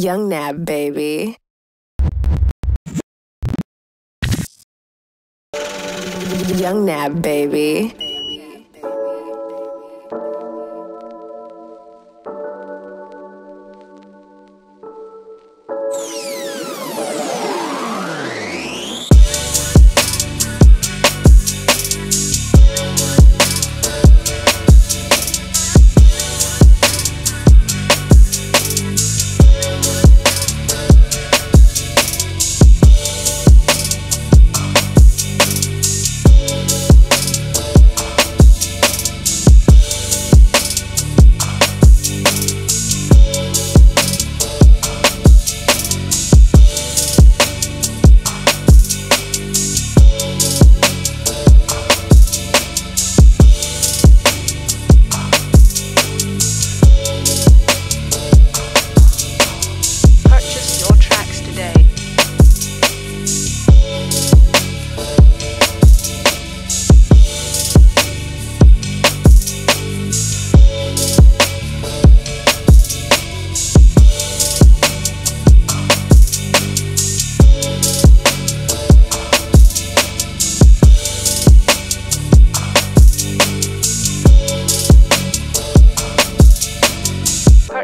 Young Nab, baby. Young Nab, baby.